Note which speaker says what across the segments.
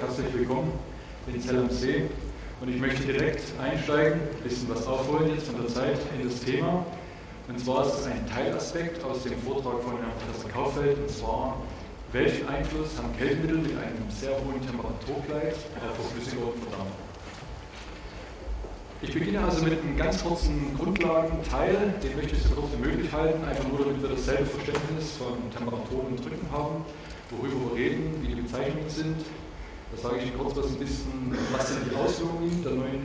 Speaker 1: Herzlich willkommen in Zell am See. Und ich möchte direkt einsteigen, ein bisschen was aufholen jetzt von der Zeit in das Thema. Und zwar ist es ein Teilaspekt aus dem Vortrag von Herrn Professor Kaufeld, und zwar, welchen Einfluss haben Kältemittel mit einem sehr hohen Temperaturgleich auf Verflüssigung und Verdampfung? Ich beginne also mit einem ganz kurzen Grundlagenteil, den möchte ich so kurz wie möglich halten, einfach nur damit wir dasselbe Verständnis von Temperaturen und Drücken haben, worüber wir reden, wie die Bezeichnungen sind, da sage ich kurz was ein bisschen, was sind die Auswirkungen der neuen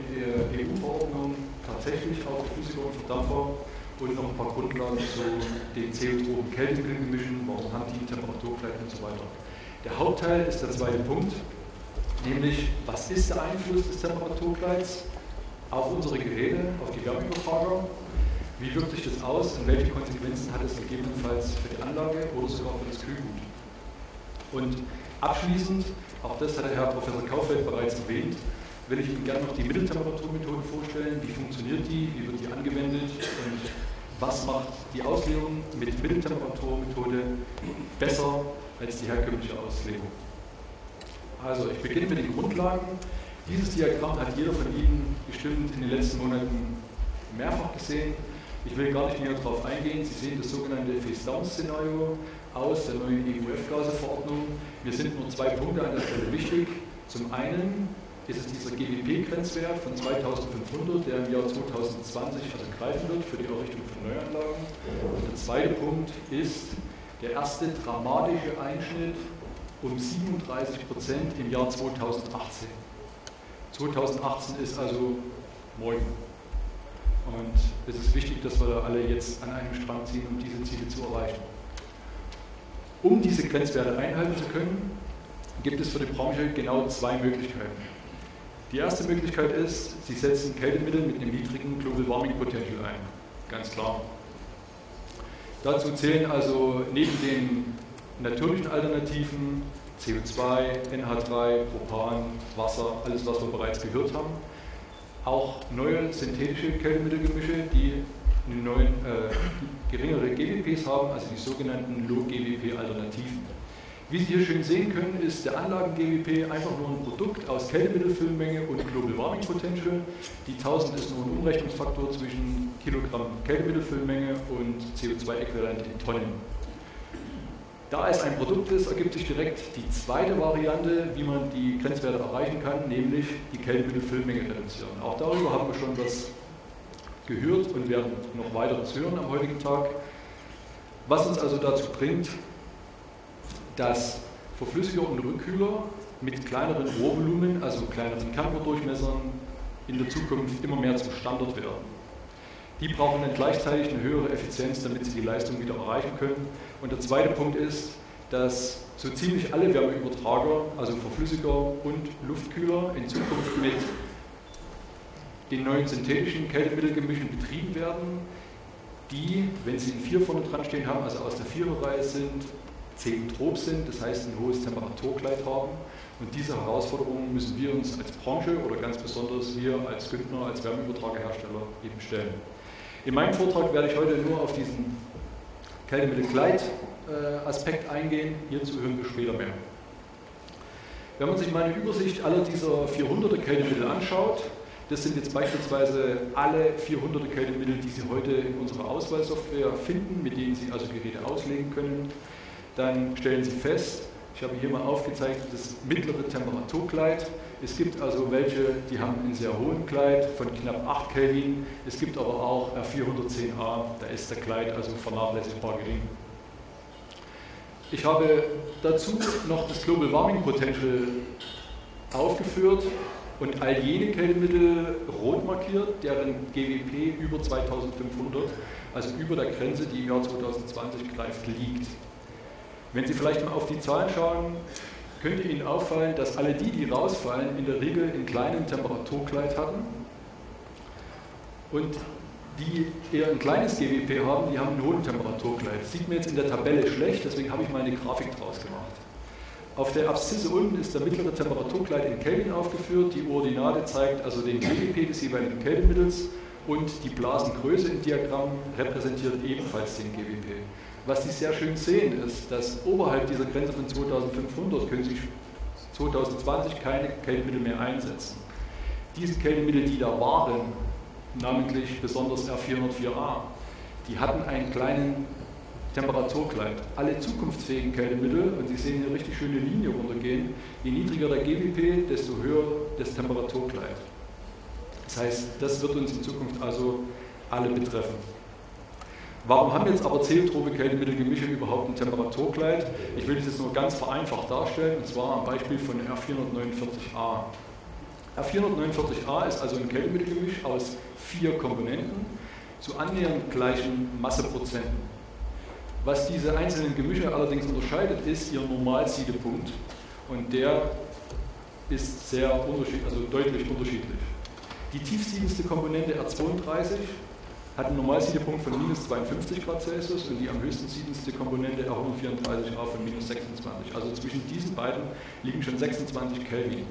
Speaker 1: EU-Verordnung tatsächlich auf Flüssiger und Verdampfer und noch ein paar Grundlagen zu den CO2 Kältegemischen, warum haben die Temperaturgleich und so weiter. Der Hauptteil ist der zweite Punkt, nämlich was ist der Einfluss des Temperaturgleichs auf unsere Geräte, auf die Wärmeübertrager, wie wirkt sich das aus und welche Konsequenzen hat es gegebenenfalls für die Anlage oder sogar für das Kühlgut. Und abschließend auch das hat der Herr Professor Kaufeld bereits erwähnt. Will ich Ihnen gerne noch die Mitteltemperaturmethode vorstellen. Wie funktioniert die? Wie wird die angewendet? Und was macht die Auslegung mit Mitteltemperaturmethode besser als die herkömmliche Auslegung? Also, ich beginne mit den Grundlagen. Dieses Diagramm hat jeder von Ihnen bestimmt in den letzten Monaten mehrfach gesehen. Ich will gar nicht näher darauf eingehen. Sie sehen das sogenannte Face-Down-Szenario aus der neuen EU-F-Gase-Verordnung. Mir sind nur zwei Punkte an der Stelle wichtig. Zum einen ist es dieser GWP-Grenzwert von 2500, der im Jahr 2020 also greifen wird für die Errichtung von Neuanlagen. Und der zweite Punkt ist der erste dramatische Einschnitt um 37 Prozent im Jahr 2018. 2018 ist also morgen. Und es ist wichtig, dass wir da alle jetzt an einem Strang ziehen, um diese Ziele zu erreichen. Um diese Grenzwerte einhalten zu können, gibt es für die Branche genau zwei Möglichkeiten. Die erste Möglichkeit ist, Sie setzen Kältemittel mit einem niedrigen Global Warming Potential ein. Ganz klar. Dazu zählen also neben den natürlichen Alternativen CO2, NH3, Propan, Wasser, alles was wir bereits gehört haben, auch neue synthetische Kältemittelgemische, die neuen, äh, geringere GWPs haben, also die sogenannten Low-GWP-Alternativen. Wie Sie hier schön sehen können, ist der Anlagen-GWP einfach nur ein Produkt aus Kältemittelfüllmenge und Global Warming Potential. Die 1000 ist nur ein Umrechnungsfaktor zwischen Kilogramm Kältemittelfüllmenge und CO2-Äquivalent in Tonnen. Da es ein Produkt ist, ergibt sich direkt die zweite Variante, wie man die Grenzwerte erreichen kann, nämlich die Kältemittelfüllmenge reduzieren. Auch darüber haben wir schon was gehört und werden noch weiteres hören am heutigen Tag. Was uns also dazu bringt, dass Verflüssiger und Rückkühler mit kleineren Rohrvolumen, also kleineren Kernrohrdurchmessern, in der Zukunft immer mehr zum Standard werden. Die brauchen dann gleichzeitig eine höhere Effizienz, damit sie die Leistung wieder erreichen können. Und der zweite Punkt ist, dass so ziemlich alle Wärmeübertrager, also Verflüssiger und Luftkühler, in Zukunft mit den neuen synthetischen Kältemittelgemischen betrieben werden, die, wenn sie in vier vorne dran stehen haben, also aus der Viererreihe sind, zehntrop sind, das heißt ein hohes Temperaturkleid haben. Und diese Herausforderungen müssen wir uns als Branche oder ganz besonders wir als Güntner, als Wärmeübertragerhersteller eben stellen. In meinem Vortrag werde ich heute nur auf diesen Kältemittel-Gleit-Aspekt eingehen, hierzu hören wir später mehr. Wenn man sich mal eine Übersicht aller dieser 400er Kältemittel anschaut, das sind jetzt beispielsweise alle 400 Kältemittel, die Sie heute in unserer Auswahlsoftware finden, mit denen Sie also Geräte auslegen können. Dann stellen Sie fest, ich habe hier mal aufgezeigt, das mittlere Temperaturkleid. Es gibt also welche, die haben einen sehr hohen Kleid von knapp 8 Kelvin. Es gibt aber auch R410A, da ist der Kleid also vernachlässigbar gering. Ich habe dazu noch das Global Warming Potential aufgeführt und all jene Kältemittel rot markiert, deren GWP über 2500, also über der Grenze, die im Jahr 2020 greift, liegt. Wenn Sie vielleicht mal auf die Zahlen schauen, könnte Ihnen auffallen, dass alle die, die rausfallen, in der Regel einen kleinen Temperaturkleid hatten und die eher ein kleines GWP haben, die haben einen hohen Temperaturkleid. Das sieht mir jetzt in der Tabelle schlecht, deswegen habe ich mal eine Grafik draus gemacht. Auf der Abszisse unten ist der mittlere Temperaturkleid in Kelvin aufgeführt. Die Ordinate zeigt also den GWP des jeweiligen Kältemittels und die Blasengröße im Diagramm repräsentiert ebenfalls den GWP. Was Sie sehr schön sehen, ist, dass oberhalb dieser Grenze von 2500 können Sie 2020 keine Kältemittel mehr einsetzen. Diese Kältemittel, die da waren, namentlich besonders R404A, die hatten einen kleinen Temperaturkleid. Alle zukunftsfähigen Kältemittel, und Sie sehen hier richtig schöne Linie runtergehen, je niedriger der GWP, desto höher das Temperaturkleid. Das heißt, das wird uns in Zukunft also alle betreffen. Warum haben jetzt aber zeotrope Kältemittelgemische überhaupt ein Temperaturkleid? Ich will das jetzt nur ganz vereinfacht darstellen, und zwar am Beispiel von R449A. R449A ist also ein Kältemittelgemisch aus vier Komponenten zu annähernd gleichen Masseprozenten. Was diese einzelnen Gemische allerdings unterscheidet, ist ihr Normalsiedepunkt und der ist sehr unterschiedlich, also deutlich unterschiedlich. Die tiefsiedendste Komponente R32 hat einen Normalsiedepunkt von minus 52 Grad Celsius und die am höchsten siedendste Komponente R134a von minus 26. Also zwischen diesen beiden liegen schon 26 Kelvin.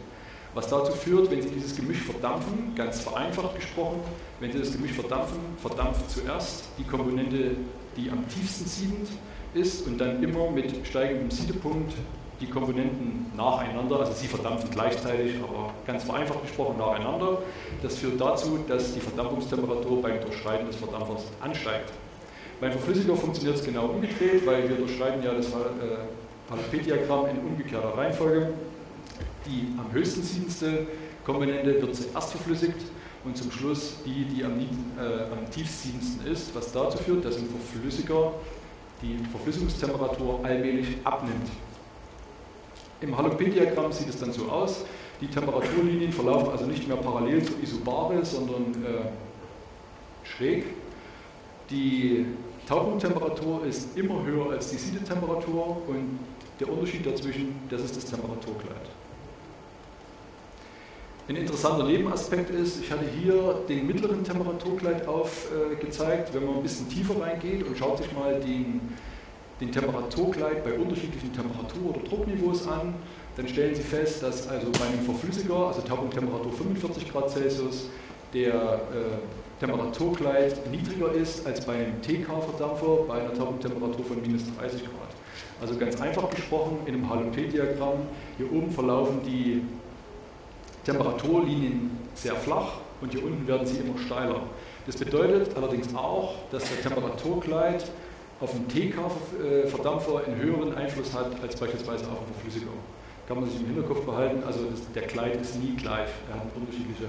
Speaker 1: Was dazu führt, wenn Sie dieses Gemisch verdampfen, ganz vereinfacht gesprochen, wenn Sie das Gemisch verdampfen, verdampft zuerst die Komponente, die am tiefsten siedend ist und dann immer mit steigendem Siedepunkt die Komponenten nacheinander, also sie verdampfen gleichzeitig, aber ganz vereinfacht gesprochen nacheinander. Das führt dazu, dass die Verdampfungstemperatur beim Durchschreiten des Verdampfers ansteigt. Beim Verflüssiger funktioniert es genau umgedreht, weil wir durchschreiten ja das Halopet-Diagramm in umgekehrter Reihenfolge. Die am höchsten siedendste Komponente wird zuerst verflüssigt und zum Schluss die, die am, äh, am tiefstsiehendsten ist, was dazu führt, dass im Verflüssiger die Verflüssigungstemperatur allmählich abnimmt. Im Halopet-Diagramm sieht es dann so aus, die Temperaturlinien verlaufen also nicht mehr parallel zur Isobare, sondern äh, schräg. Die Taupunktemperatur ist immer höher als die Siedetemperatur und der Unterschied dazwischen, das ist das Temperaturkleid. Ein interessanter Nebenaspekt ist, ich hatte hier den mittleren Temperaturkleid aufgezeigt. Äh, Wenn man ein bisschen tiefer reingeht und schaut sich mal den den Temperaturkleid bei unterschiedlichen Temperatur- oder Druckniveaus an. Dann stellen Sie fest, dass also bei einem Verflüssiger, also Taupunktemperatur 45 Grad Celsius, der äh, Temperaturkleid niedriger ist als bei einem TK-Verdampfer bei einer Taupunktemperatur von minus 30 Grad. Also ganz einfach gesprochen, in einem Halopet-Diagramm, hier oben verlaufen die Temperaturlinien sehr flach und hier unten werden sie immer steiler. Das bedeutet allerdings auch, dass der Temperaturkleid auf einen TK-Verdampfer einen höheren Einfluss hat als beispielsweise auf einen Verflüssiger. Kann man sich im Hinterkopf behalten, also das, der Kleid ist nie gleich, er hat unterschiedliche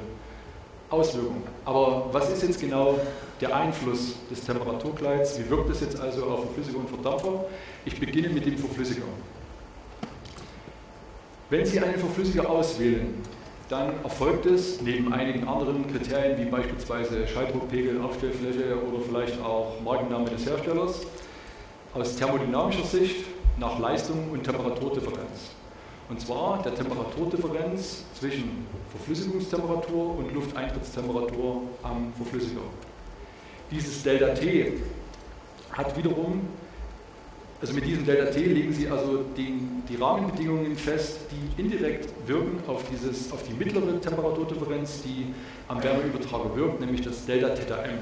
Speaker 1: Auswirkungen. Aber was ist jetzt genau der Einfluss des Temperaturkleids? Wie wirkt es jetzt also auf Verflüssiger und Verdampfer? Ich beginne mit dem Verflüssiger. Wenn Sie einen Verflüssiger auswählen, dann erfolgt es neben einigen anderen Kriterien wie beispielsweise Schalldruckpegel, Aufstellfläche oder vielleicht auch Markenname des Herstellers aus thermodynamischer Sicht nach Leistung und Temperaturdifferenz. Und zwar der Temperaturdifferenz zwischen Verflüssigungstemperatur und Lufteintrittstemperatur am Verflüssiger. Dieses Delta T hat wiederum also mit diesem Delta T legen Sie also den, die Rahmenbedingungen fest, die indirekt wirken auf, dieses, auf die mittlere Temperaturdifferenz, die am Wärmeübertrager wirkt, nämlich das Delta Theta M.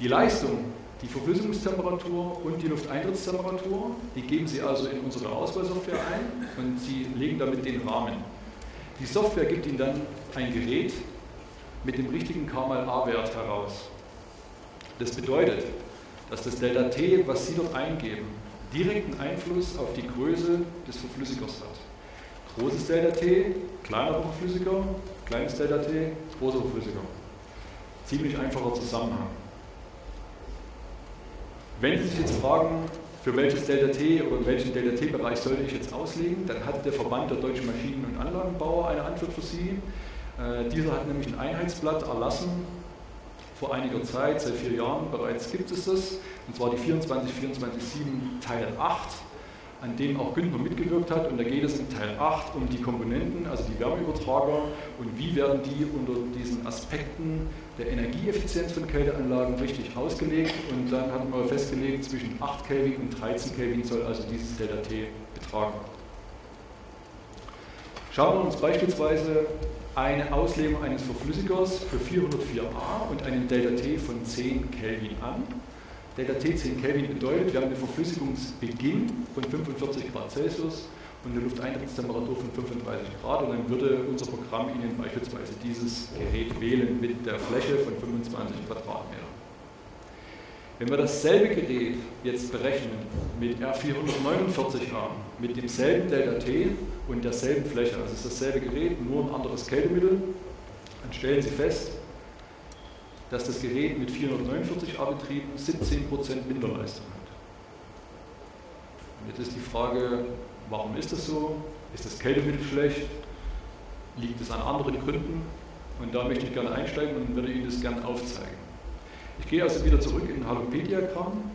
Speaker 1: Die Leistung, die Verflüssigungstemperatur und die Lufteintritttemperatur, die geben Sie also in unsere Auswahlsoftware ein und Sie legen damit den Rahmen. Die Software gibt Ihnen dann ein Gerät mit dem richtigen K mal A-Wert heraus. Das bedeutet, dass das Delta T, was Sie dort eingeben, direkten Einfluss auf die Größe des Verflüssigers hat. Großes Delta T, kleinerer Verflüssiger, kleines Delta T, großer Verflüssiger. Ziemlich einfacher Zusammenhang. Wenn Sie sich jetzt fragen, für welches Delta T oder welchen Delta T-Bereich sollte ich jetzt auslegen, dann hat der Verband der deutschen Maschinen- und Anlagenbauer eine Antwort für Sie. Äh, dieser hat nämlich ein Einheitsblatt erlassen, vor einiger Zeit, seit vier Jahren bereits gibt es das, und zwar die 24.24.7 Teil 8, an dem auch Günther mitgewirkt hat. Und da geht es in Teil 8 um die Komponenten, also die Wärmeübertrager und wie werden die unter diesen Aspekten der Energieeffizienz von Kälteanlagen richtig ausgelegt. Und dann hat man festgelegt, zwischen 8 Kelvin und 13 Kelvin soll also dieses Delta T betragen. Schauen wir uns beispielsweise eine Auslegung eines Verflüssigers für 404a und einen Delta T von 10 Kelvin an. Delta T 10 Kelvin bedeutet, wir haben einen Verflüssigungsbeginn von 45 Grad Celsius und eine Lufteintritttemperatur von 35 Grad und dann würde unser Programm Ihnen beispielsweise dieses Gerät wählen mit der Fläche von 25 Quadratmeter. Wenn wir dasselbe Gerät jetzt berechnen mit R449A, mit demselben Delta T und derselben Fläche, also es ist dasselbe Gerät, nur ein anderes Kältemittel, dann stellen Sie fest, dass das Gerät mit 449A betrieben 17% Minderleistung hat. Und jetzt ist die Frage, warum ist das so? Ist das Kältemittel schlecht? Liegt es an anderen Gründen? Und da möchte ich gerne einsteigen und würde Ihnen das gerne aufzeigen. Ich gehe also wieder zurück in ein Halopediagramm.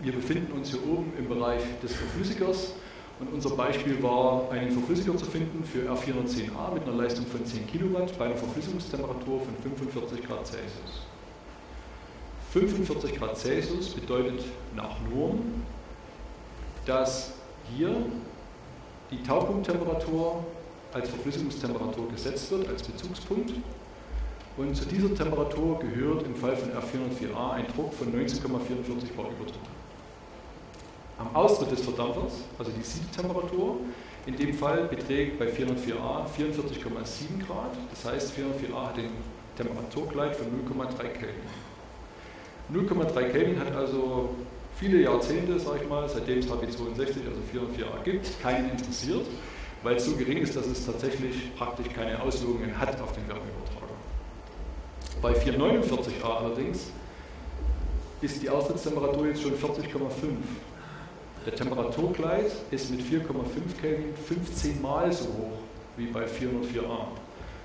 Speaker 1: Wir befinden uns hier oben im Bereich des Verflüssigers und unser Beispiel war, einen Verflüssiger zu finden für R410A mit einer Leistung von 10 Kilowatt bei einer Verflüssigungstemperatur von 45 Grad Celsius. 45 Grad Celsius bedeutet nach Norm, dass hier die Taupunkttemperatur als Verflüssigungstemperatur gesetzt wird, als Bezugspunkt. Und zu dieser Temperatur gehört im Fall von R404A ein Druck von 19,44 Bar Überdruck. Am Austritt des Verdampfers, also die Siedetemperatur, in dem Fall beträgt bei 404a 44,7 Grad. Das heißt, 404a hat den Temperaturgleit von 0,3 Kelvin. 0,3 Kelvin hat also viele Jahrzehnte, sage ich mal, seitdem es HB62, also 404a gibt, keinen interessiert, weil es so gering ist, dass es tatsächlich praktisch keine Auswirkungen hat auf den Wärmeübertrager. Bei 449a allerdings ist die Austrittstemperatur jetzt schon 40,5 der Temperaturgleis ist mit 4,5 Kelvin 15 Mal so hoch wie bei 404a.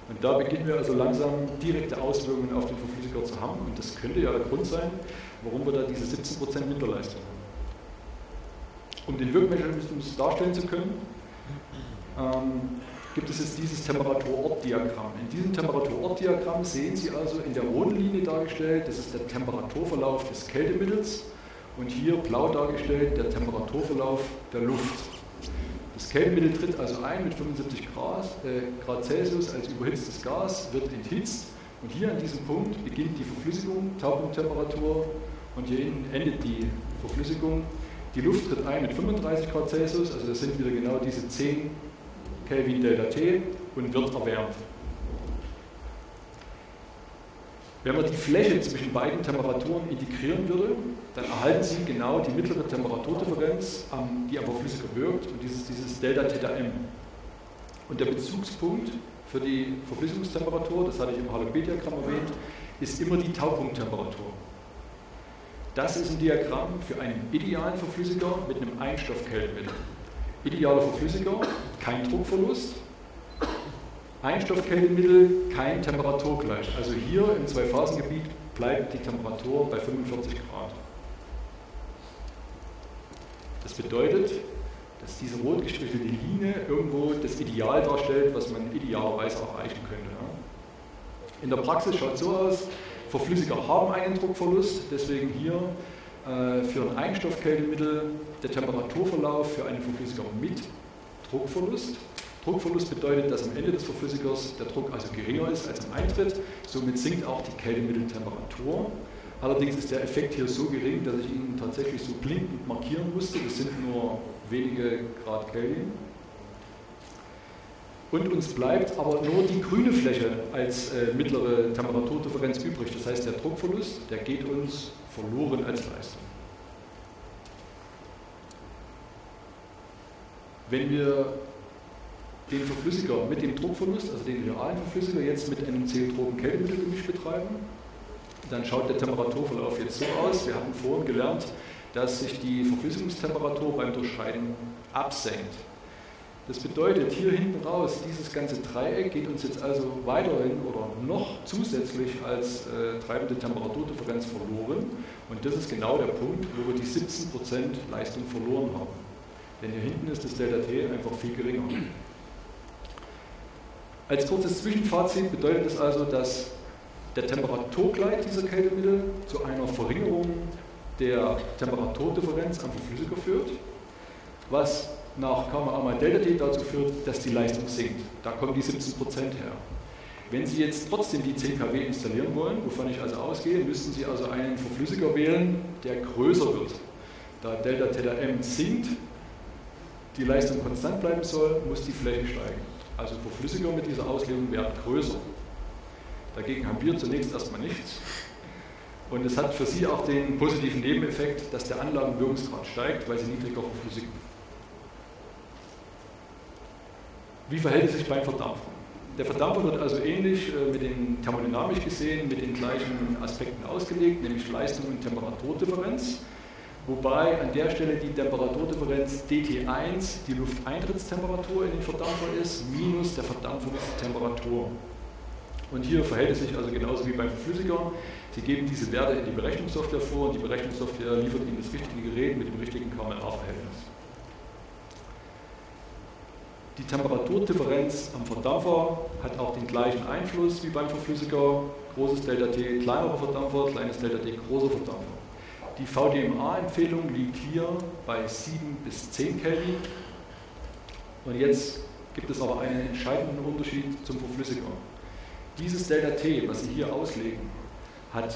Speaker 1: Und da beginnen wir also langsam direkte Auswirkungen auf den Verflüssiger zu haben. Und das könnte ja der Grund sein, warum wir da diese 17% Minderleistung haben. Um den Wirkmechanismus darstellen zu können, ähm, gibt es jetzt dieses Temperaturortdiagramm. In diesem Temperaturortdiagramm sehen Sie also in der roten Linie dargestellt, das ist der Temperaturverlauf des Kältemittels und hier blau dargestellt der Temperaturverlauf der Luft. Das Kältemittel tritt also ein mit 75 Grad, äh, Grad Celsius als überhitztes Gas, wird enthitzt und hier an diesem Punkt beginnt die Verflüssigung, Taupunkttemperatur und hier hinten endet die Verflüssigung. Die Luft tritt ein mit 35 Grad Celsius, also das sind wieder genau diese 10 Kelvin Delta T und wird erwärmt. Wenn man die Fläche zwischen beiden Temperaturen integrieren würde, dann erhalten Sie genau die mittlere Temperaturdifferenz, die am Verflüssiger wirkt, und dieses, dieses Delta Theta M. Und der Bezugspunkt für die Verflüssigungstemperatur, das hatte ich im Halogediagramm erwähnt, ist immer die Taupunkttemperatur. Das ist ein Diagramm für einen idealen Verflüssiger mit einem Einstoffkältemittel. Idealer Verflüssiger, kein Druckverlust, Einstoffkältemittel kein Temperaturgleich. Also hier im Zwei-Phasen-Gebiet bleibt die Temperatur bei 45 Grad. Das bedeutet, dass diese rot gestrichelte Linie irgendwo das Ideal darstellt, was man idealerweise erreichen könnte. In der Praxis schaut es so aus, Verflüssiger haben einen Druckverlust, deswegen hier äh, für ein Einstoffkältemittel der Temperaturverlauf für einen Verflüssiger mit Druckverlust Druckverlust bedeutet, dass am Ende des Verflüssigers der Druck also geringer ist als am Eintritt. Somit sinkt auch die Kältemitteltemperatur. Allerdings ist der Effekt hier so gering, dass ich ihn tatsächlich so blinkend markieren musste. Das sind nur wenige Grad Kelvin. Und uns bleibt aber nur die grüne Fläche als äh, mittlere Temperaturdifferenz übrig. Das heißt, der Druckverlust, der geht uns verloren als Leistung. Wenn wir den Verflüssiger mit dem Druckverlust, also den realen Verflüssiger, jetzt mit einem Zeotropen-Kältemittelgemisch betreiben, dann schaut der Temperaturverlauf jetzt so aus. Wir hatten vorhin gelernt, dass sich die Verflüssigungstemperatur beim Durchscheiden absenkt. Das bedeutet, hier hinten raus, dieses ganze Dreieck geht uns jetzt also weiterhin oder noch zusätzlich als äh, treibende Temperaturdifferenz verloren. Und das ist genau der Punkt, wo wir die 17% Leistung verloren haben. Denn hier hinten ist das Delta T einfach viel geringer. Als kurzes Zwischenfazit bedeutet es also, dass der Temperaturgleich dieser Kältemittel zu einer Verringerung der Temperaturdifferenz am Verflüssiger führt, was nach Karma mal Delta T dazu führt, dass die Leistung sinkt. Da kommen die 17% her. Wenn Sie jetzt trotzdem die 10 kW installieren wollen, wovon ich also ausgehe, müssten Sie also einen Verflüssiger wählen, der größer wird. Da Delta Theta M sinkt, die Leistung konstant bleiben soll, muss die Fläche steigen. Also Verflüssiger mit dieser Auslegung werden größer. Dagegen haben wir zunächst erstmal nichts. Und es hat für Sie auch den positiven Nebeneffekt, dass der Anlagenwirkungsgrad steigt, weil sie niedriger verflüssigen. Wie verhält es sich beim Verdampfen? Der Verdampfer wird also ähnlich äh, mit den thermodynamisch gesehen mit den gleichen Aspekten ausgelegt, nämlich Leistung und Temperaturdifferenz. Wobei an der Stelle die Temperaturdifferenz DT1 die Lufteintritttemperatur in den Verdampfer ist, minus der Verdampfungstemperatur. Und hier verhält es sich also genauso wie beim Verflüssiger. Sie geben diese Werte in die Berechnungssoftware vor und die Berechnungssoftware liefert Ihnen das richtige Gerät mit dem richtigen KMLA-Verhältnis. Die Temperaturdifferenz am Verdampfer hat auch den gleichen Einfluss wie beim Verflüssiger. Großes Delta T, kleinerer Verdampfer, kleines Delta T, großer Verdampfer. Die VDMA-Empfehlung liegt hier bei 7 bis 10 Kelvin. Und jetzt gibt es aber einen entscheidenden Unterschied zum Verflüssiger. Dieses Delta T, was Sie hier auslegen, hat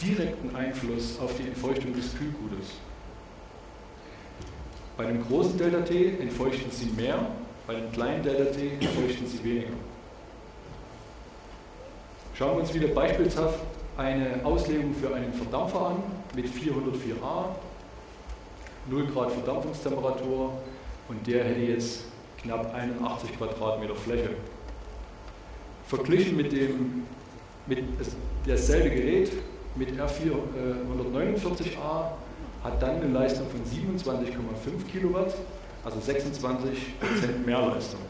Speaker 1: direkten Einfluss auf die Entfeuchtung des Kühlgutes. Bei einem großen Delta T entfeuchten Sie mehr, bei einem kleinen Delta T entfeuchten Sie weniger. Schauen wir uns wieder beispielshaft eine Auslegung für einen Verdampfer an mit 404a, 0 Grad Verdampfungstemperatur und der hätte jetzt knapp 81 Quadratmeter Fläche. Verglichen mit, dem, mit dasselbe Gerät mit R449a hat dann eine Leistung von 27,5 Kilowatt, also 26% mehr Leistung.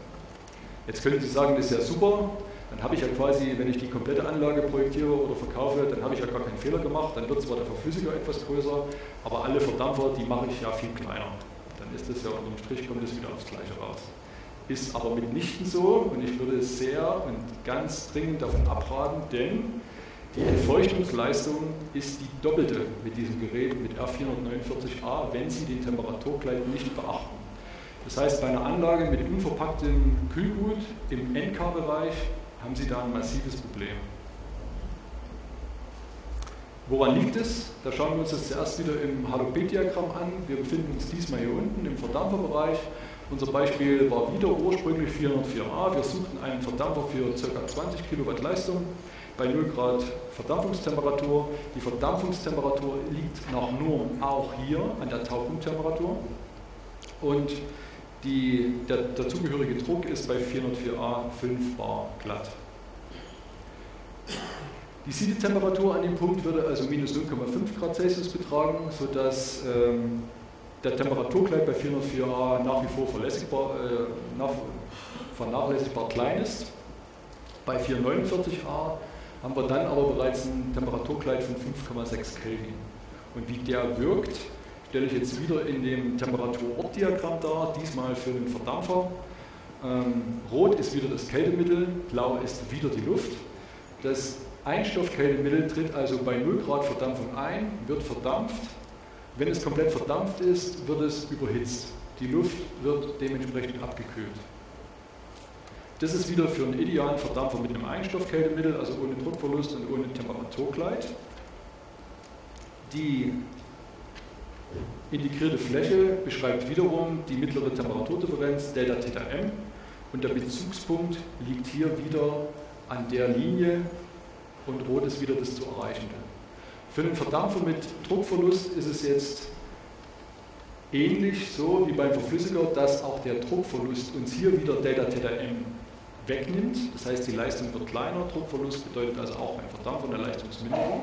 Speaker 1: Jetzt können Sie sagen, das ist ja super, dann habe ich ja quasi, wenn ich die komplette Anlage projektiere oder verkaufe, dann habe ich ja gar keinen Fehler gemacht. Dann wird zwar der Verflüssiger etwas größer, aber alle Verdampfer, die mache ich ja viel kleiner. Dann ist das ja unterm Strich, kommt es wieder aufs Gleiche raus. Ist aber mitnichten so und ich würde sehr und ganz dringend davon abraten, denn die Entfeuchtungsleistung ist die doppelte mit diesem Gerät, mit R449a, wenn Sie den Temperaturgleich nicht beachten. Das heißt, bei einer Anlage mit unverpacktem Kühlgut im NK-Bereich haben Sie da ein massives Problem. Woran liegt es? Da schauen wir uns das zuerst wieder im Halogret-Diagramm an. Wir befinden uns diesmal hier unten im Verdampferbereich. Unser Beispiel war wieder ursprünglich 404a. Wir suchten einen Verdampfer für ca. 20 Kilowatt Leistung bei 0 Grad Verdampfungstemperatur. Die Verdampfungstemperatur liegt nach Norm auch hier an der Taupunkttemperatur. Und die, der dazugehörige Druck ist bei 404a 5 bar glatt. Die Siedetemperatur an dem Punkt würde also minus 0,5 Grad Celsius betragen, sodass ähm, der Temperaturgleich bei 404a nach wie vor äh, nach, vernachlässigbar klein ist. Bei 449a haben wir dann aber bereits einen Temperaturgleich von 5,6 Kelvin. Und wie der wirkt, stelle ich jetzt wieder in dem Temperaturortdiagramm dar, diesmal für den Verdampfer. Ähm, rot ist wieder das Kältemittel, blau ist wieder die Luft. Das Einstoffkältemittel tritt also bei 0 Grad Verdampfung ein, wird verdampft. Wenn es komplett verdampft ist, wird es überhitzt. Die Luft wird dementsprechend abgekühlt. Das ist wieder für einen idealen Verdampfer mit einem Einstoffkältemittel, also ohne Druckverlust und ohne Temperaturgleit. Die Integrierte Fläche beschreibt wiederum die mittlere Temperaturdifferenz Delta Theta M und der Bezugspunkt liegt hier wieder an der Linie und rot ist wieder das zu erreichende. Für den Verdampfer mit Druckverlust ist es jetzt ähnlich so wie beim Verflüssiger, dass auch der Druckverlust uns hier wieder Delta Theta M wegnimmt. Das heißt, die Leistung wird kleiner. Druckverlust bedeutet also auch ein Verdampfer eine Leistungsminderung.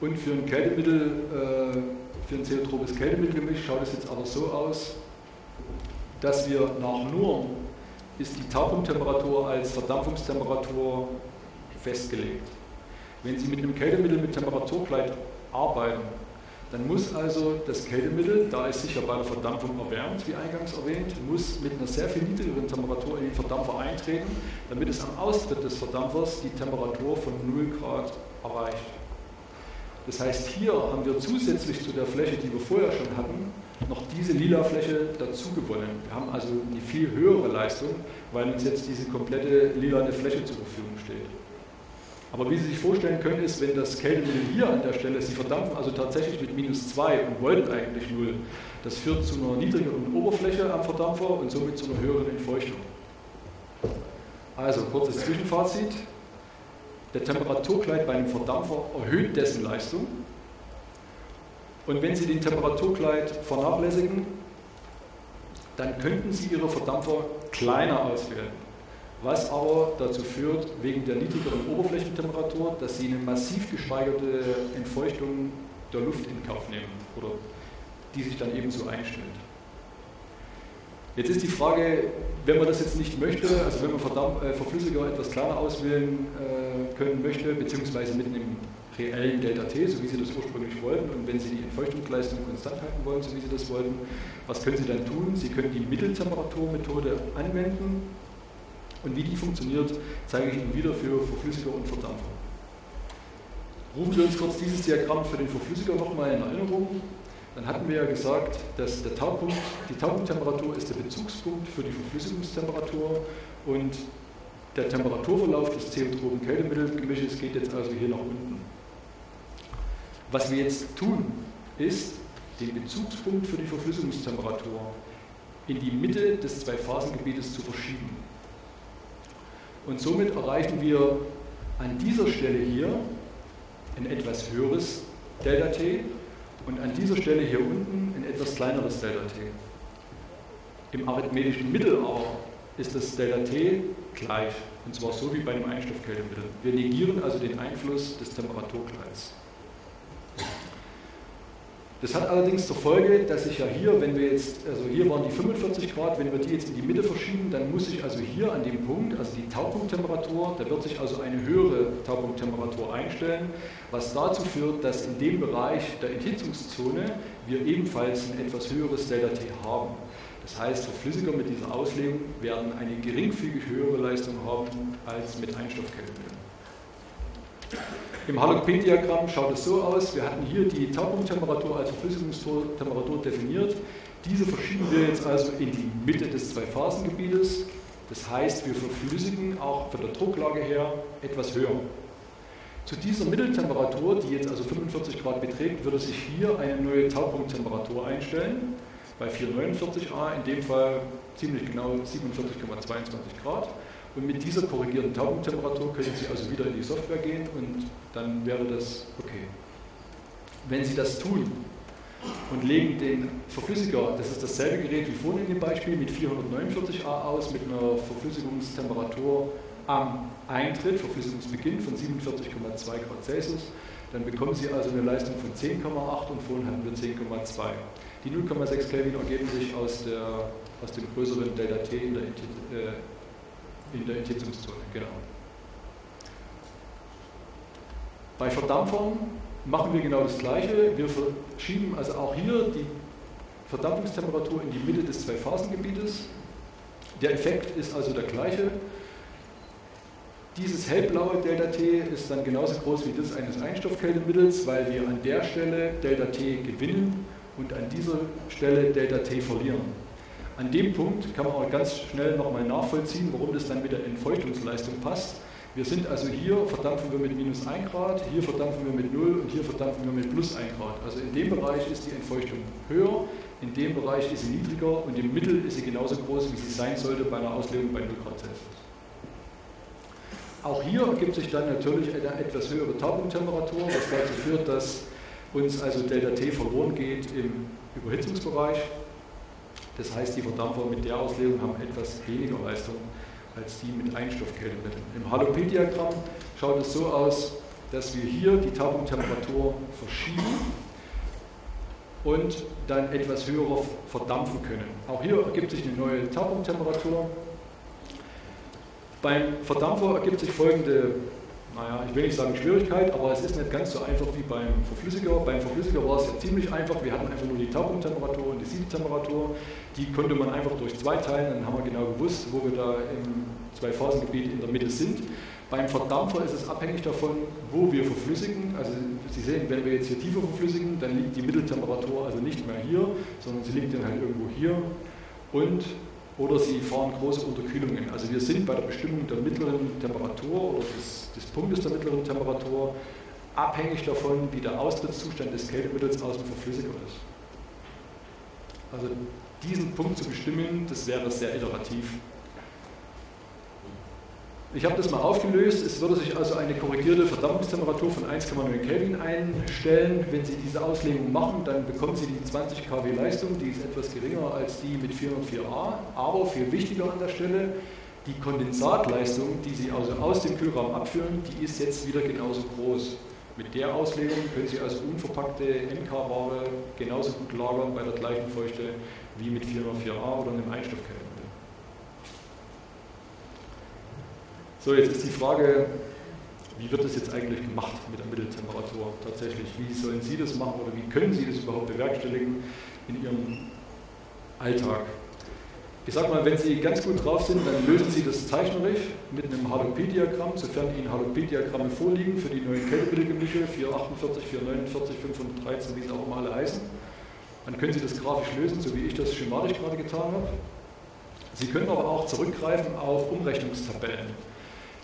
Speaker 1: Und für ein Kältemittel, äh, für ein zeotropes Kältemittelgemisch schaut es jetzt aber so aus, dass wir nach Norm ist die Taupunkttemperatur als Verdampfungstemperatur festgelegt. Wenn Sie mit einem Kältemittel mit Temperaturgleich arbeiten, dann muss also das Kältemittel, da es sich ja bei der Verdampfung erwärmt, wie eingangs erwähnt, muss mit einer sehr viel niedrigeren Temperatur in den Verdampfer eintreten, damit es am Austritt des Verdampfers die Temperatur von 0 Grad erreicht. Das heißt, hier haben wir zusätzlich zu der Fläche, die wir vorher schon hatten, noch diese lila Fläche dazu gewonnen. Wir haben also eine viel höhere Leistung, weil uns jetzt diese komplette lilane Fläche zur Verfügung steht. Aber wie Sie sich vorstellen können, ist, wenn das Kältemittel hier an der Stelle, Sie verdampfen also tatsächlich mit minus 2 und wollten eigentlich 0, das führt zu einer niedrigeren Oberfläche am Verdampfer und somit zu einer höheren Entfeuchtung. Also kurzes Zwischenfazit. Der Temperaturkleid bei einem Verdampfer erhöht dessen Leistung. Und wenn Sie den Temperaturkleid vernachlässigen, dann könnten Sie Ihre Verdampfer kleiner auswählen was aber dazu führt, wegen der niedrigeren Oberflächentemperatur, dass sie eine massiv gesteigerte Entfeuchtung der Luft in Kauf nehmen oder die sich dann ebenso einstellt. Jetzt ist die Frage, wenn man das jetzt nicht möchte, also wenn man Verdampf, äh, Verflüssiger etwas kleiner auswählen äh, können möchte, beziehungsweise mit einem reellen Delta-T, so wie Sie das ursprünglich wollten, und wenn Sie die Entfeuchtungsleistung konstant halten wollen, so wie Sie das wollten, was können Sie dann tun? Sie können die Mitteltemperaturmethode anwenden, und wie die funktioniert, zeige ich Ihnen wieder für Verflüssiger und Verdampfer. Rufen wir uns kurz dieses Diagramm für den Verflüssiger nochmal in Erinnerung. Dann hatten wir ja gesagt, dass der Taupunkt, die Taupunkttemperatur ist der Bezugspunkt für die Verflüssigungstemperatur und der Temperaturverlauf des CO2-Kältemittelgemisches geht jetzt also hier nach unten. Was wir jetzt tun, ist, den Bezugspunkt für die Verflüssigungstemperatur in die Mitte des Zwei-Phasengebietes zu verschieben. Und somit erreichen wir an dieser Stelle hier ein etwas höheres Delta T und an dieser Stelle hier unten ein etwas kleineres Delta T. Im arithmetischen Mittel aber ist das Delta T gleich, und zwar so wie bei einem Einstoffkältemittel. Wir negieren also den Einfluss des Temperaturkleids. Das hat allerdings zur Folge, dass ich ja hier, wenn wir jetzt, also hier waren die 45 Grad, wenn wir die jetzt in die Mitte verschieben, dann muss ich also hier an dem Punkt, also die Taupunkttemperatur, da wird sich also eine höhere Taupunkttemperatur einstellen, was dazu führt, dass in dem Bereich der Enthitzungszone wir ebenfalls ein etwas höheres Delta-T haben. Das heißt, Verflüssiger mit dieser Auslegung werden eine geringfügig höhere Leistung haben als mit Einstoffkältemitteln. Im Halogen-diagramm schaut es so aus, wir hatten hier die Taupunkttemperatur als Verflüssigungstemperatur definiert. Diese verschieben wir jetzt also in die Mitte des Zwei-Phasengebietes. Das heißt, wir verflüssigen auch von der Drucklage her etwas höher. Zu dieser Mitteltemperatur, die jetzt also 45 Grad beträgt, würde sich hier eine neue Taupunkttemperatur einstellen. Bei 449a, in dem Fall ziemlich genau 47,22 Grad. Und mit dieser korrigierten Taubentemperatur können Sie also wieder in die Software gehen und dann wäre das okay. Wenn Sie das tun und legen den Verflüssiger, das ist dasselbe Gerät wie vorhin in dem Beispiel, mit 449a aus, mit einer Verflüssigungstemperatur am Eintritt, Verflüssigungsbeginn von 47,2 Grad Celsius, dann bekommen Sie also eine Leistung von 10,8 und vorhin hatten wir 10,2. Die 0,6 Kelvin ergeben sich aus, der, aus dem größeren Delta T in der äh, in der Enthitzungszone, genau. Bei Verdampfern machen wir genau das Gleiche. Wir verschieben also auch hier die Verdampfungstemperatur in die Mitte des Zwei-Phasengebietes. Der Effekt ist also der gleiche. Dieses hellblaue Delta-T ist dann genauso groß wie das eines Einstoffkältemittels, weil wir an der Stelle Delta-T gewinnen und an dieser Stelle Delta-T verlieren. An dem Punkt kann man auch ganz schnell nochmal nachvollziehen, warum das dann mit der Entfeuchtungsleistung passt. Wir sind also hier, verdampfen wir mit minus 1 Grad, hier verdampfen wir mit 0 und hier verdampfen wir mit plus 1 Grad. Also in dem Bereich ist die Entfeuchtung höher, in dem Bereich ist sie niedriger und im Mittel ist sie genauso groß, wie sie sein sollte bei einer Auslegung bei 0 Grad Celsius. Auch hier ergibt sich dann natürlich eine etwas höhere Taupunkttemperatur, was dazu führt, dass uns also Delta T verloren geht im Überhitzungsbereich. Das heißt, die Verdampfer mit der Auslegung haben etwas weniger Leistung als die mit Einstoffkältemitteln. Im Halopé-Diagramm schaut es so aus, dass wir hier die Taupunkttemperatur verschieben und dann etwas höher verdampfen können. Auch hier ergibt sich eine neue Taupunkttemperatur. Beim Verdampfer ergibt sich folgende naja, ich will nicht sagen Schwierigkeit, aber es ist nicht ganz so einfach wie beim Verflüssiger. Beim Verflüssiger war es ja ziemlich einfach. Wir hatten einfach nur die Taupunkttemperatur und die Siedetemperatur. Die konnte man einfach durch zwei teilen, dann haben wir genau gewusst, wo wir da im Zwei-Phasengebiet in der Mitte sind. Beim Verdampfer ist es abhängig davon, wo wir verflüssigen. Also Sie sehen, wenn wir jetzt hier tiefer verflüssigen, dann liegt die Mitteltemperatur also nicht mehr hier, sondern sie liegt dann halt irgendwo hier. Und oder Sie fahren große Unterkühlungen. Also wir sind bei der Bestimmung der mittleren Temperatur oder des, des Punktes der mittleren Temperatur abhängig davon, wie der Austrittszustand des Kältemittels aus dem Verflüssiger ist. Also diesen Punkt zu bestimmen, das wäre sehr iterativ. Ich habe das mal aufgelöst. Es würde sich also eine korrigierte Verdampfungstemperatur von 1,9 Kelvin einstellen. Wenn Sie diese Auslegung machen, dann bekommen Sie die 20 kW Leistung, die ist etwas geringer als die mit 404a. Aber viel wichtiger an der Stelle, die Kondensatleistung, die Sie also aus dem Kühlraum abführen, die ist jetzt wieder genauso groß. Mit der Auslegung können Sie also unverpackte NK-Ware genauso gut lagern bei der gleichen Feuchte wie mit 404a oder einem Einstoffkälte. So, jetzt ist die Frage, wie wird das jetzt eigentlich gemacht mit der Mitteltemperatur tatsächlich? Wie sollen Sie das machen oder wie können Sie das überhaupt bewerkstelligen in Ihrem Alltag? Ich sage mal, wenn Sie ganz gut drauf sind, dann lösen Sie das zeichnerisch mit einem Halopé-Diagramm, sofern Ihnen Halopé-Diagramme vorliegen für die neuen Kältemittelgemische 448, 449, 513, wie sie auch immer alle heißen. Dann können Sie das grafisch lösen, so wie ich das schematisch gerade getan habe. Sie können aber auch zurückgreifen auf Umrechnungstabellen.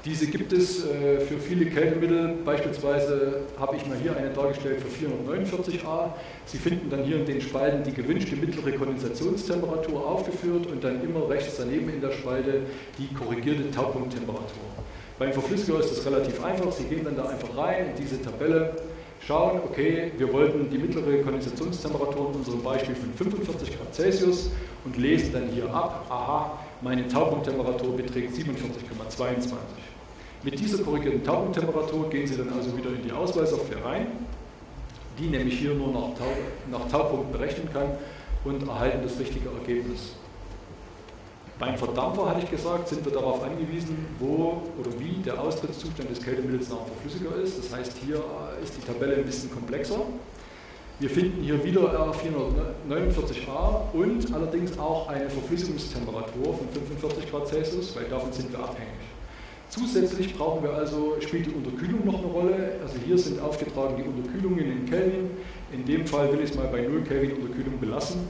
Speaker 1: Diese gibt es äh, für viele Kältemittel. Beispielsweise habe ich mal hier eine dargestellt für 449a. Sie finden dann hier in den Spalten die gewünschte mittlere Kondensationstemperatur aufgeführt und dann immer rechts daneben in der Spalte die korrigierte Taupunkttemperatur. Beim Verflüssiger ist das relativ einfach. Sie gehen dann da einfach rein in diese Tabelle, schauen, okay, wir wollten die mittlere Kondensationstemperatur in unserem Beispiel von 45 Grad Celsius und lesen dann hier ab, aha, meine Taupunkttemperatur beträgt 47,22. Mit dieser korrigierten Taupunkttemperatur gehen Sie dann also wieder in die Auswahlsoftware rein, die nämlich hier nur nach, Tau, nach Taupunkt berechnen kann und erhalten das richtige Ergebnis. Beim Verdampfer, hatte ich gesagt, sind wir darauf angewiesen, wo oder wie der Austrittszustand des Kältemittels nach Verflüssiger ist. Das heißt, hier ist die Tabelle ein bisschen komplexer. Wir finden hier wieder R449a und allerdings auch eine Verflüssigungstemperatur von 45 Grad Celsius, weil davon sind wir abhängig. Zusätzlich brauchen wir also, spielt die Unterkühlung noch eine Rolle. Also hier sind aufgetragen die Unterkühlungen in Kelvin. In dem Fall will ich es mal bei 0 Kelvin Unterkühlung belassen.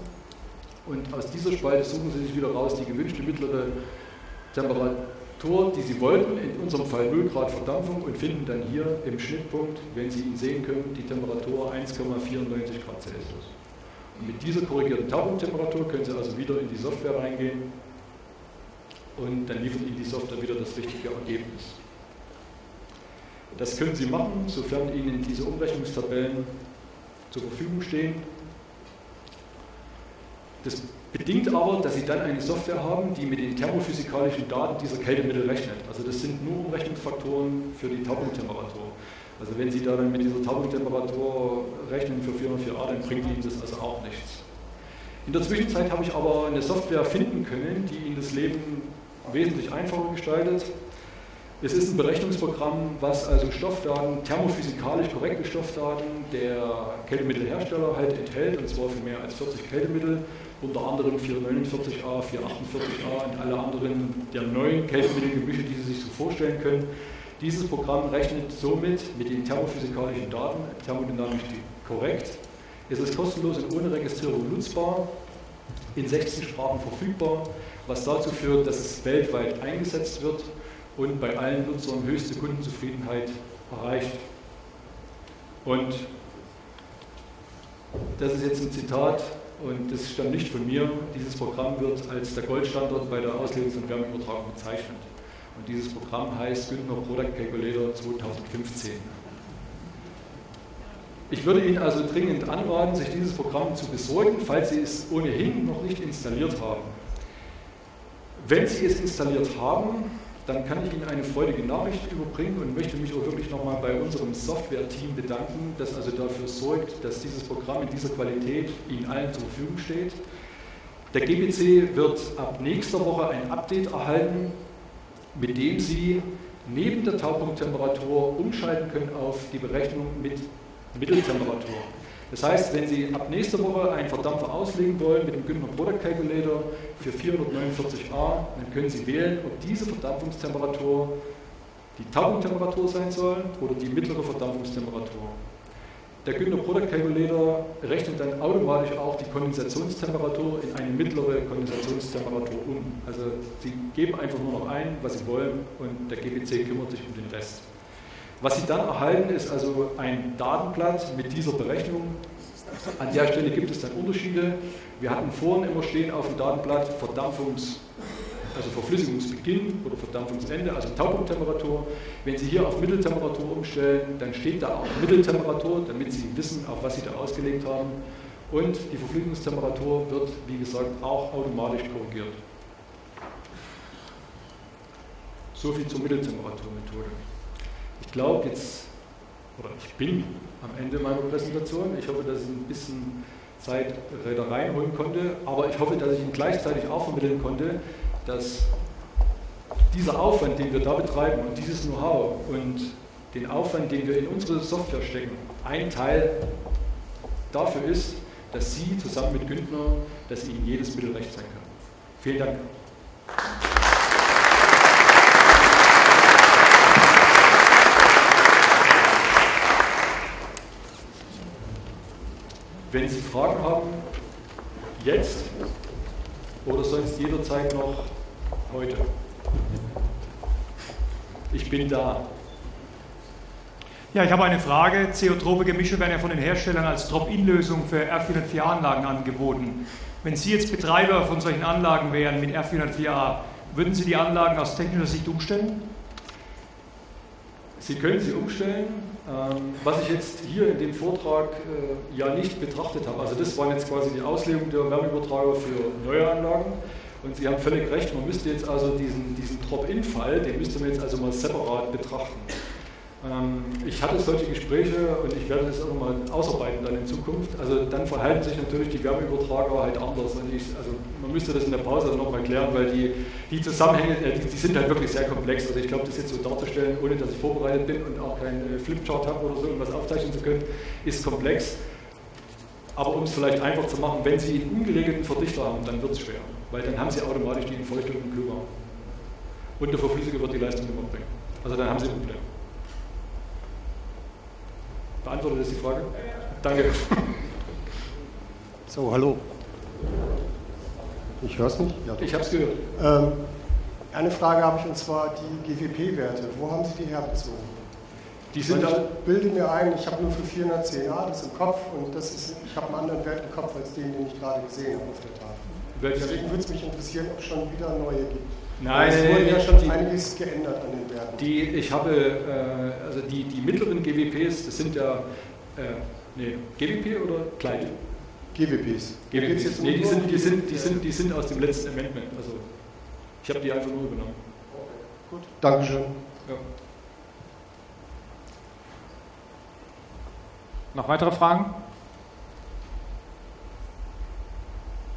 Speaker 1: Und aus dieser Spalte suchen Sie sich wieder raus die gewünschte mittlere Temperatur, die Sie wollten, in unserem Fall 0 Grad Verdampfung und finden dann hier im Schnittpunkt, wenn Sie ihn sehen können, die Temperatur 1,94 Grad Celsius. Und mit dieser korrigierten Tauchungstemperatur können Sie also wieder in die Software reingehen und dann liefert Ihnen die Software wieder das richtige Ergebnis. Das können Sie machen, sofern Ihnen diese Umrechnungstabellen zur Verfügung stehen. Das bedingt aber, dass Sie dann eine Software haben, die mit den thermophysikalischen Daten dieser Kältemittel rechnet. Also das sind nur Umrechnungsfaktoren für die Taupunkttemperatur. Also wenn Sie da dann mit dieser Taupunkttemperatur rechnen für 404a, dann bringt Ihnen das also auch nichts. In der Zwischenzeit habe ich aber eine Software finden können, die Ihnen das Leben wesentlich einfacher gestaltet. Es ist ein Berechnungsprogramm, was also Stoffdaten, thermophysikalisch korrekte Stoffdaten der Kältemittelhersteller halt enthält, und zwar für mehr als 40 Kältemittel, unter anderem 449a, 448a und alle anderen der neuen Kältemittelgemische, die Sie sich so vorstellen können. Dieses Programm rechnet somit mit den thermophysikalischen Daten, thermodynamisch korrekt. Es ist kostenlos und ohne Registrierung nutzbar, in 16 Sprachen verfügbar was dazu führt, dass es weltweit eingesetzt wird und bei allen Nutzern höchste Kundenzufriedenheit erreicht. Und das ist jetzt ein Zitat und das stammt nicht von mir. Dieses Programm wird als der Goldstandard bei der Auslesung und Wärmeübertragung bezeichnet. Und dieses Programm heißt Günther Product Calculator 2015. Ich würde Ihnen also dringend anraten, sich dieses Programm zu besorgen, falls Sie es ohnehin noch nicht installiert haben. Wenn Sie es installiert haben, dann kann ich Ihnen eine freudige Nachricht überbringen und möchte mich auch wirklich nochmal bei unserem Software-Team bedanken, das also dafür sorgt, dass dieses Programm in dieser Qualität Ihnen allen zur Verfügung steht. Der GBC wird ab nächster Woche ein Update erhalten, mit dem Sie neben der Taupunkttemperatur umschalten können auf die Berechnung mit Mitteltemperatur. Das heißt, wenn Sie ab nächster Woche einen Verdampfer auslegen wollen mit dem Günther Product Calculator für 449a, dann können Sie wählen, ob diese Verdampfungstemperatur die Tauchungstemperatur sein soll oder die mittlere Verdampfungstemperatur. der Günther Product Calculator rechnet dann automatisch auch die Kondensationstemperatur in eine mittlere Kondensationstemperatur um. Also Sie geben einfach nur noch ein, was Sie wollen und der GPC kümmert sich um den Rest. Was Sie dann erhalten, ist also ein Datenblatt mit dieser Berechnung. An der Stelle gibt es dann Unterschiede. Wir hatten vorhin immer stehen auf dem Datenblatt Verdampfungs- also Verflüssigungsbeginn oder Verdampfungsende, also Taupunkttemperatur. Wenn Sie hier auf Mitteltemperatur umstellen, dann steht da auch Mitteltemperatur, damit Sie wissen, auf was Sie da ausgelegt haben. Und die Verflüssigungstemperatur wird, wie gesagt, auch automatisch korrigiert. So viel zur Mitteltemperaturmethode. Ich glaube jetzt, oder ich bin am Ende meiner Präsentation. Ich hoffe, dass ich ein bisschen Zeit da reinholen konnte, aber ich hoffe, dass ich Ihnen gleichzeitig auch vermitteln konnte, dass dieser Aufwand, den wir da betreiben und dieses Know-how und den Aufwand, den wir in unsere Software stecken, ein Teil dafür ist, dass Sie zusammen mit Günther, dass Ihnen jedes Mittel recht sein kann. Vielen Dank. Wenn Sie Fragen haben, jetzt oder sonst jederzeit noch heute. Ich bin da.
Speaker 2: Ja, ich habe eine Frage. Zeotrope Gemische werden ja von den Herstellern als Drop-In-Lösung für R404-Anlagen angeboten. Wenn Sie jetzt Betreiber von solchen Anlagen wären mit R404A, würden Sie die Anlagen aus technischer Sicht umstellen?
Speaker 1: Sie können sie umstellen. Ähm, was ich jetzt hier in dem Vortrag äh, ja nicht betrachtet habe, also das waren jetzt quasi die Auslegung der Wärmeübertrager für neue Anlagen. Und Sie haben völlig recht, man müsste jetzt also diesen, diesen Drop-In-Fall, den müsste man jetzt also mal separat betrachten. Ähm, ich hatte solche Gespräche und ich werde das auch nochmal ausarbeiten dann in Zukunft. Also dann verhalten sich natürlich die Wärmeübertrager halt anders. Und ich, also man müsste das in der Pause nochmal klären, weil die, die Zusammenhänge, äh, die, die, sind halt wirklich sehr komplex. Also ich glaube, das jetzt so darzustellen, ohne dass ich vorbereitet bin und auch keinen äh, Flipchart habe oder so, um was aufzeichnen zu können, ist komplex. Aber um es vielleicht einfach zu machen, wenn Sie einen ungeregelten Verdichter haben, dann wird es schwer. Weil dann haben Sie automatisch die Vollstunden Klima. Und der Verflüssiger wird die Leistung immer bringen. Also dann haben Sie ein Problem. Beantwortet das die Frage? Danke.
Speaker 3: So, hallo. Ich höre es nicht?
Speaker 1: Ja, ich habe es gehört.
Speaker 3: Ähm, eine Frage habe ich und zwar die GWP-Werte. Wo haben Sie die herbezogen?
Speaker 1: Die sind
Speaker 3: ich bilde mir ein, ich habe nur für 410a das im Kopf und das ist, ich habe einen anderen Wert im Kopf als den, den ich gerade gesehen habe auf der Tafel. Deswegen würde es mich interessieren, ob es schon wieder neue gibt.
Speaker 1: Nein,
Speaker 3: es wurde ja schon die, einiges geändert an den Werten.
Speaker 1: Die, ich habe, äh, also die, die mittleren GWPs, das sind ja, äh, nee, GWP oder kleine?
Speaker 3: GWPs.
Speaker 1: GWPs. Nee, die sind, die, sind, die, sind, die sind aus dem letzten Amendment. Also ich habe die einfach nur übernommen.
Speaker 3: Okay, gut. Dankeschön. Ja.
Speaker 2: Noch weitere Fragen?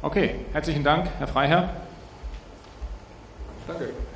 Speaker 2: Okay, herzlichen Dank, Herr Freiherr.
Speaker 1: Danke.